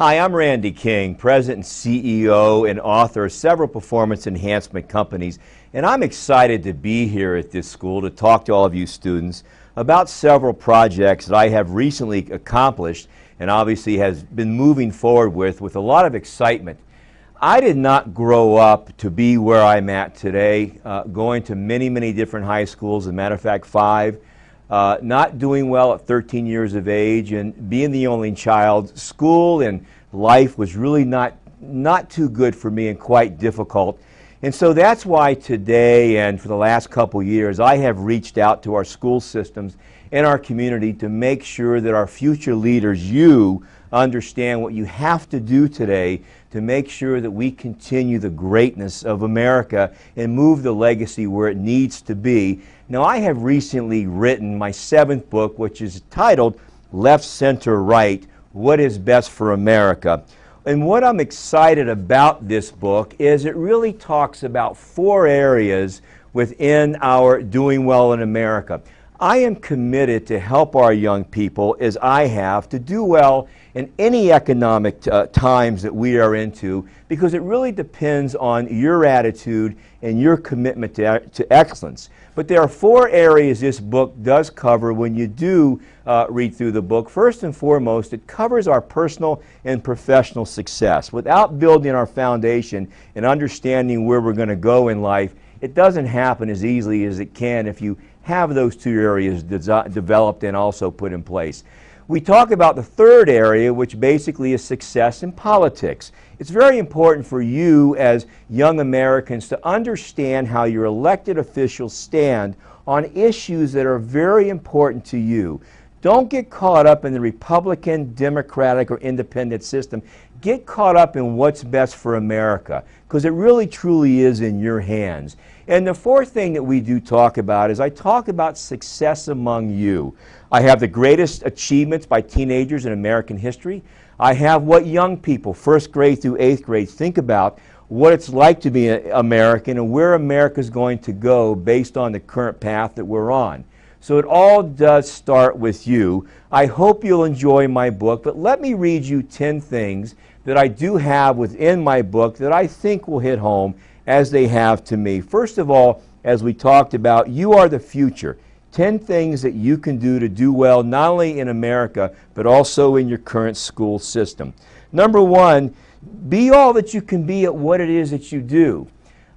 Hi, I'm Randy King, President and CEO and author of several performance enhancement companies, and I'm excited to be here at this school to talk to all of you students about several projects that I have recently accomplished and obviously has been moving forward with with a lot of excitement. I did not grow up to be where I'm at today, uh, going to many, many different high schools, as a matter of fact, five uh, not doing well at 13 years of age and being the only child, school and life was really not, not too good for me and quite difficult. And so that's why today and for the last couple years, I have reached out to our school systems and our community to make sure that our future leaders, you, understand what you have to do today to make sure that we continue the greatness of America and move the legacy where it needs to be. Now, I have recently written my seventh book, which is titled Left, Center, Right What is Best for America. And what I'm excited about this book is it really talks about four areas within our doing well in America. I am committed to help our young people, as I have, to do well in any economic uh, times that we are into because it really depends on your attitude and your commitment to, to excellence. But there are four areas this book does cover when you do uh, read through the book. First and foremost, it covers our personal and professional success. Without building our foundation and understanding where we're going to go in life, it doesn't happen as easily as it can if you have those two areas developed and also put in place. We talk about the third area, which basically is success in politics. It's very important for you as young Americans to understand how your elected officials stand on issues that are very important to you. Don't get caught up in the Republican, Democratic, or independent system. Get caught up in what's best for America because it really truly is in your hands. And the fourth thing that we do talk about is I talk about success among you. I have the greatest achievements by teenagers in American history. I have what young people, first grade through eighth grade, think about what it's like to be an American and where America is going to go based on the current path that we're on. So it all does start with you. I hope you'll enjoy my book, but let me read you 10 things that I do have within my book that I think will hit home as they have to me. First of all, as we talked about, you are the future. 10 things that you can do to do well, not only in America, but also in your current school system. Number one, be all that you can be at what it is that you do.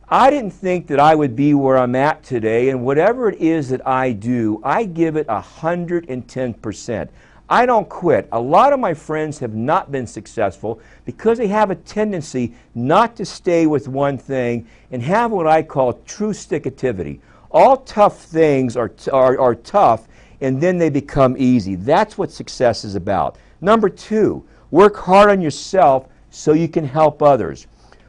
I didn't think that I would be where I'm at today, and whatever it is that I do, I give it 110%. I don't quit. A lot of my friends have not been successful because they have a tendency not to stay with one thing and have what I call true stickativity. All tough things are, are, are tough and then they become easy. That's what success is about. Number two, work hard on yourself so you can help others.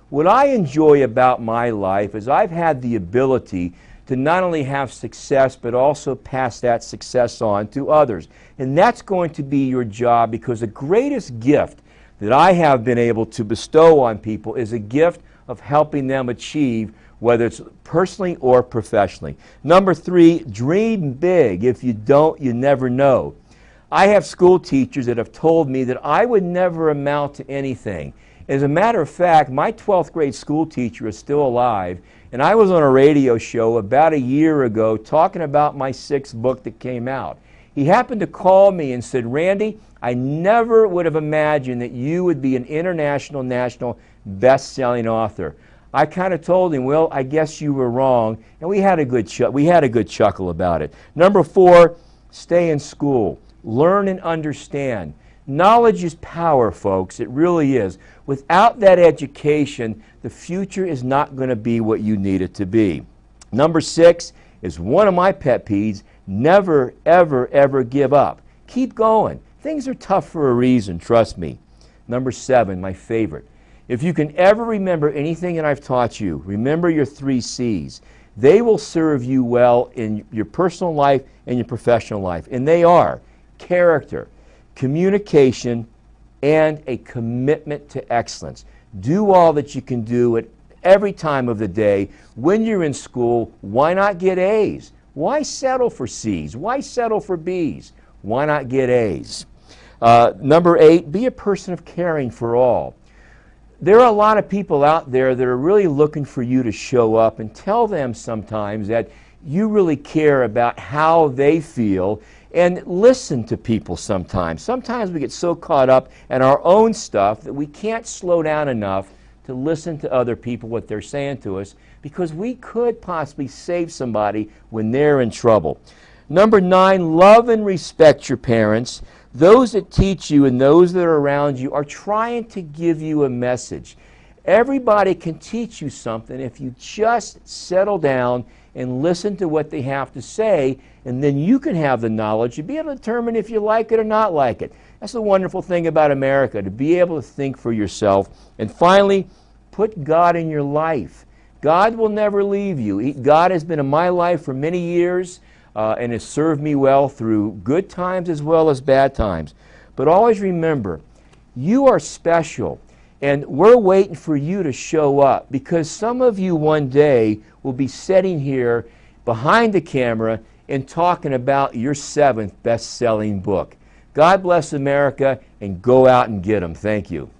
What I enjoy about my life is I've had the ability to not only have success, but also pass that success on to others. And that's going to be your job because the greatest gift that I have been able to bestow on people is a gift of helping them achieve, whether it's personally or professionally. Number three, dream big. If you don't, you never know. I have school teachers that have told me that I would never amount to anything. As a matter of fact, my 12th grade school teacher is still alive, and I was on a radio show about a year ago talking about my sixth book that came out. He happened to call me and said, Randy, I never would have imagined that you would be an international, national best-selling author. I kind of told him, well, I guess you were wrong, and we had a good we had a good chuckle about it. Number four, stay in school, learn and understand. Knowledge is power, folks. It really is. Without that education, the future is not going to be what you need it to be. Number six is one of my pet peeves never, ever, ever give up. Keep going. Things are tough for a reason, trust me. Number seven, my favorite. If you can ever remember anything that I've taught you, remember your three C's. They will serve you well in your personal life and your professional life. And they are character, communication, and a commitment to excellence. Do all that you can do at every time of the day. When you're in school, why not get A's? Why settle for C's? Why settle for B's? Why not get A's? Uh, number eight, be a person of caring for all. There are a lot of people out there that are really looking for you to show up and tell them sometimes that you really care about how they feel and listen to people sometimes. Sometimes we get so caught up in our own stuff that we can't slow down enough to listen to other people, what they're saying to us, because we could possibly save somebody when they're in trouble. Number nine, love and respect your parents. Those that teach you and those that are around you are trying to give you a message. Everybody can teach you something if you just settle down and listen to what they have to say, and then you can have the knowledge to be able to determine if you like it or not like it. That's the wonderful thing about America, to be able to think for yourself. And finally, put God in your life. God will never leave you. God has been in my life for many years uh, and has served me well through good times as well as bad times. But always remember, you are special. And we're waiting for you to show up because some of you one day will be sitting here behind the camera and talking about your seventh best selling book. God bless America and go out and get them. Thank you.